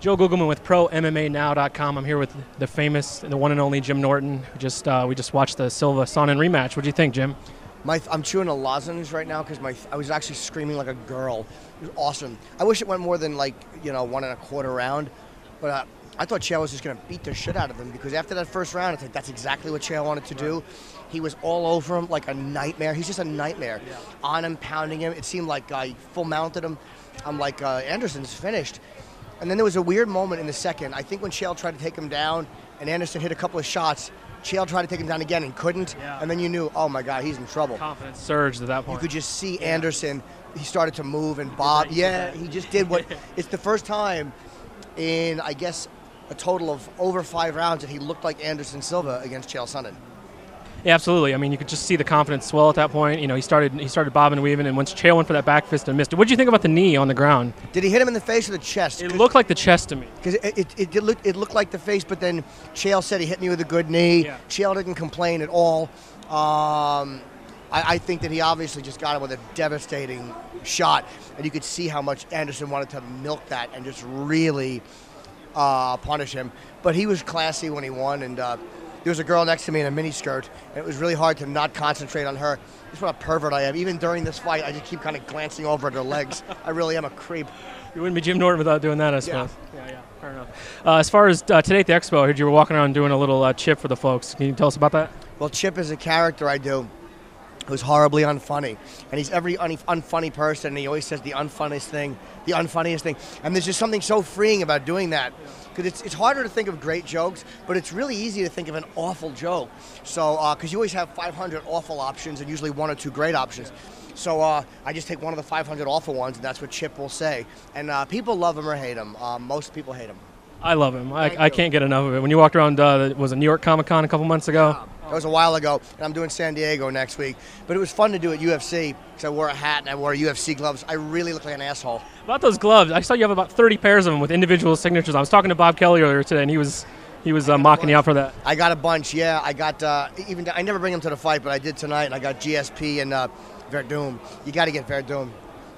Joe Gugelman with ProMMANow.com. I'm here with the famous, the one and only Jim Norton. We just uh, we just watched the Silva Sonnen rematch. What do you think, Jim? My, I'm chewing a lozenge right now because my I was actually screaming like a girl. It was awesome. I wish it went more than like you know one and a quarter round, but uh, I thought Chael was just going to beat the shit out of him because after that first round, it's like that's exactly what Chael wanted to do. He was all over him like a nightmare. He's just a nightmare. On him, pounding him. It seemed like I full mounted him. I'm like uh, Anderson's finished. And then there was a weird moment in the second. I think when Chael tried to take him down, and Anderson hit a couple of shots. Chael tried to take him down again and couldn't. Yeah. And then you knew, oh my God, he's in trouble. Confidence surged at that point. You could just see Anderson. He started to move and bob. Yeah, he just did what. It's the first time in I guess a total of over five rounds that he looked like Anderson Silva against Chael Sonnen. Yeah, absolutely. I mean, you could just see the confidence swell at that point. You know, he started he started bobbing and weaving, and once Chael went for that back fist and missed it. What do you think about the knee on the ground? Did he hit him in the face or the chest? It looked like the chest to me. because it, it, it, did look, it looked like the face, but then Chael said he hit me with a good knee. Yeah. Chael didn't complain at all. Um, I, I think that he obviously just got him with a devastating shot, and you could see how much Anderson wanted to milk that and just really uh, punish him. But he was classy when he won, and uh, there was a girl next to me in a mini skirt, and it was really hard to not concentrate on her. Just what a pervert I am. Even during this fight, I just keep kind of glancing over at her legs. I really am a creep. You wouldn't be Jim Norton without doing that, I suppose. Yeah, yeah, fair enough. Uh, as far as uh, today at the expo, I heard you were walking around doing a little uh, chip for the folks. Can you tell us about that? Well, Chip is a character I do who's horribly unfunny. And he's every un- unfunny person, and he always says the unfunniest thing, the unfunniest thing. And there's just something so freeing about doing that. Because it's, it's harder to think of great jokes, but it's really easy to think of an awful joke. So, because you always have 500 awful options and usually one or two great options. So uh, I just take one of the 500 awful ones, and that's what Chip will say. And uh, people love him or hate him. Um, most people hate him. I love him. I, I can't get enough of it. When you walked around, uh, was a New York Comic Con a couple months ago? That was a while ago, and I'm doing San Diego next week. But it was fun to do at UFC because I wore a hat and I wore UFC gloves. I really look like an asshole. About those gloves, I saw you have about 30 pairs of them with individual signatures. I was talking to Bob Kelly earlier today, and he was he was uh, mocking you out for that. I got a bunch, yeah. I got uh, even I never bring them to the fight, but I did tonight, and I got GSP and uh, Werdum. You got to get Werdum.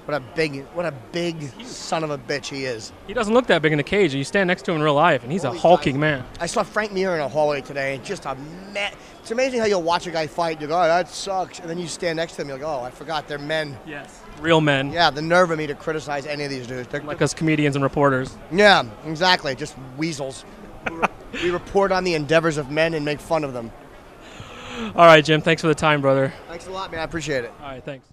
What a big, what a big son of a bitch he is. He doesn't look that big in the cage. You stand next to him in real life, and he's a hulking guy. man. I saw Frank Mir in a hallway today, and just a man. It's amazing how you'll watch a guy fight, and you go, "Oh, that sucks," and then you stand next to him, you're like, "Oh, I forgot, they're men." Yes. Real men, Yeah, the nerve of me to criticize any of these dudes. They're, like us comedians and reporters. Yeah, exactly. Just weasels. We re- we report on the endeavors of men and make fun of them. All right, Jim. Thanks for the time, brother. Thanks a lot, man. I appreciate it. All right, thanks.